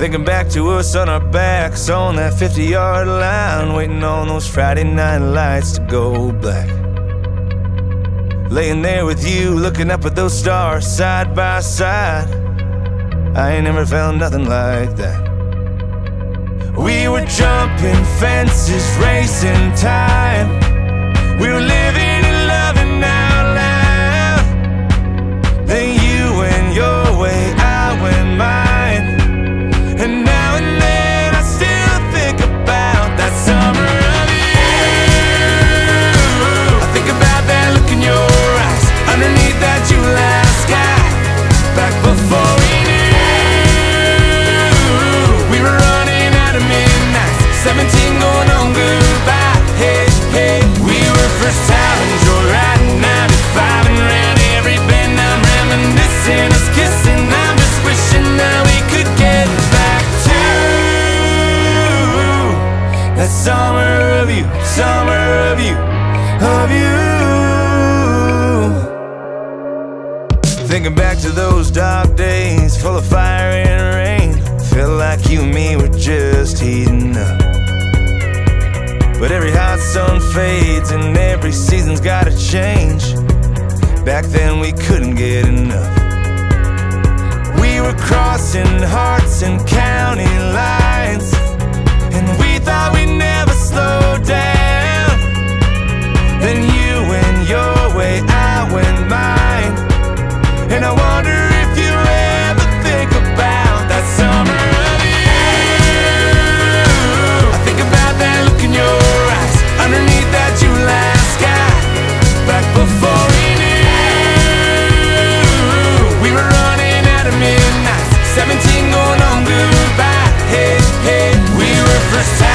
Thinking back to us on our backs on that 50 yard line, waiting on those Friday night lights to go black. Laying there with you, looking up at those stars side by side. I ain't never found nothing like that. We were jumping fences, racing time. We were living summer of you, of you. Thinking back to those dark days full of fire and rain. Felt like you and me were just heating up. But every hot sun fades and every season's gotta change. Back then we couldn't get enough. We were crossing hearts and county lines. And we thought we'd were